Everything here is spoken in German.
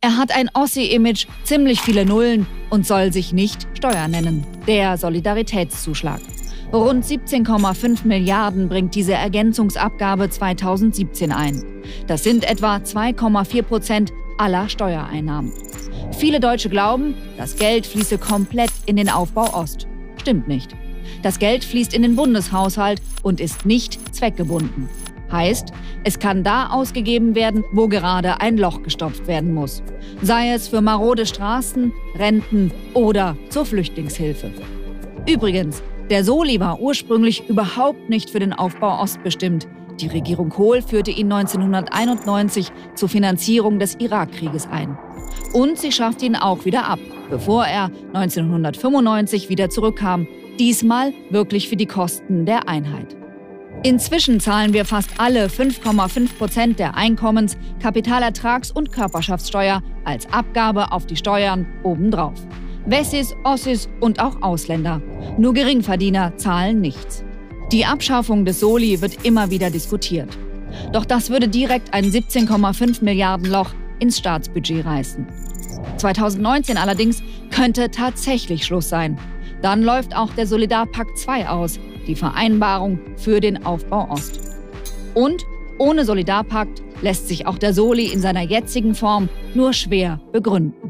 Er hat ein Ossi-Image, ziemlich viele Nullen und soll sich nicht Steuer nennen. Der Solidaritätszuschlag. Rund 17,5 Milliarden bringt diese Ergänzungsabgabe 2017 ein. Das sind etwa 2,4 Prozent aller Steuereinnahmen. Viele Deutsche glauben, das Geld fließe komplett in den Aufbau Ost. Stimmt nicht. Das Geld fließt in den Bundeshaushalt und ist nicht zweckgebunden. Heißt, es kann da ausgegeben werden, wo gerade ein Loch gestopft werden muss. Sei es für marode Straßen, Renten oder zur Flüchtlingshilfe. Übrigens, der Soli war ursprünglich überhaupt nicht für den Aufbau Ost bestimmt. Die Regierung Kohl führte ihn 1991 zur Finanzierung des Irakkrieges ein. Und sie schaffte ihn auch wieder ab, bevor er 1995 wieder zurückkam, diesmal wirklich für die Kosten der Einheit. Inzwischen zahlen wir fast alle 5,5 Prozent der Einkommens-, Kapitalertrags- und Körperschaftssteuer als Abgabe auf die Steuern obendrauf. Wessis, Ossis und auch Ausländer. Nur Geringverdiener zahlen nichts. Die Abschaffung des Soli wird immer wieder diskutiert. Doch das würde direkt ein 17,5 Milliarden Loch ins Staatsbudget reißen. 2019 allerdings könnte tatsächlich Schluss sein. Dann läuft auch der Solidarpakt 2 aus, die Vereinbarung für den Aufbau Ost. Und ohne Solidarpakt lässt sich auch der Soli in seiner jetzigen Form nur schwer begründen.